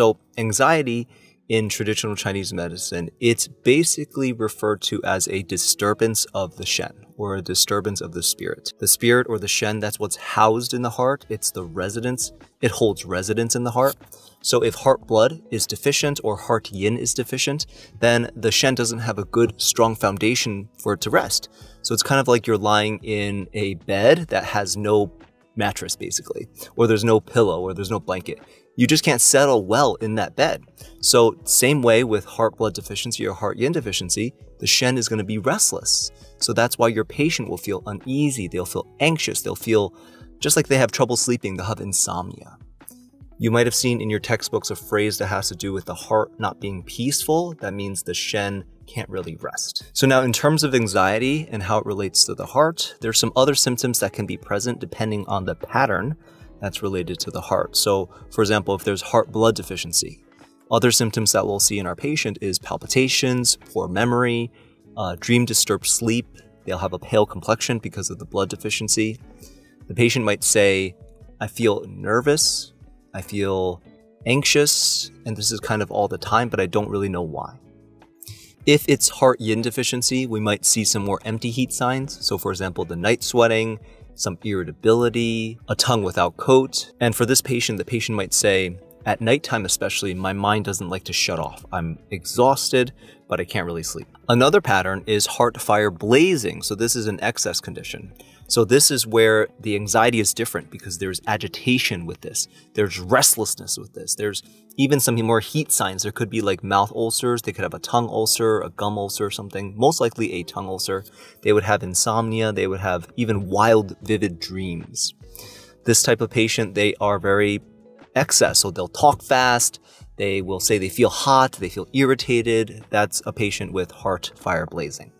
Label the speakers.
Speaker 1: So, anxiety in traditional Chinese medicine, it's basically referred to as a disturbance of the Shen or a disturbance of the spirit. The spirit or the Shen, that's what's housed in the heart. It's the residence. It holds residence in the heart. So if heart blood is deficient or heart yin is deficient, then the Shen doesn't have a good, strong foundation for it to rest. So it's kind of like you're lying in a bed that has no mattress, basically, or there's no pillow or there's no blanket you just can't settle well in that bed. So same way with heart blood deficiency or heart yin deficiency, the Shen is going to be restless. So that's why your patient will feel uneasy, they'll feel anxious, they'll feel just like they have trouble sleeping, they'll have insomnia. You might have seen in your textbooks a phrase that has to do with the heart not being peaceful. That means the Shen can't really rest. So now in terms of anxiety and how it relates to the heart, there's some other symptoms that can be present depending on the pattern that's related to the heart. So, for example, if there's heart blood deficiency, other symptoms that we'll see in our patient is palpitations, poor memory, uh, dream disturbed sleep. They'll have a pale complexion because of the blood deficiency. The patient might say, I feel nervous, I feel anxious, and this is kind of all the time, but I don't really know why. If it's heart yin deficiency, we might see some more empty heat signs. So, for example, the night sweating, some irritability, a tongue without coat. And for this patient, the patient might say, at nighttime especially, my mind doesn't like to shut off. I'm exhausted, but I can't really sleep. Another pattern is heart fire blazing. So this is an excess condition. So this is where the anxiety is different because there's agitation with this. There's restlessness with this. There's even some more heat signs. There could be like mouth ulcers. They could have a tongue ulcer, a gum ulcer, something. Most likely a tongue ulcer. They would have insomnia. They would have even wild, vivid dreams. This type of patient, they are very excess. So they'll talk fast. They will say they feel hot. They feel irritated. That's a patient with heart fire blazing.